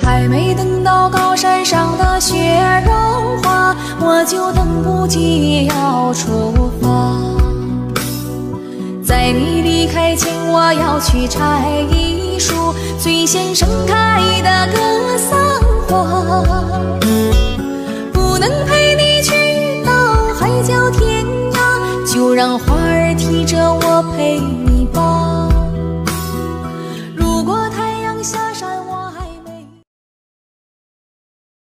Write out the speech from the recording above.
还没等到高山上的雪融化，我就等不及要出发。在你离开前，我要去采一束最先盛开的格桑花。不能陪你去到海角天涯，就让花儿替着我陪你。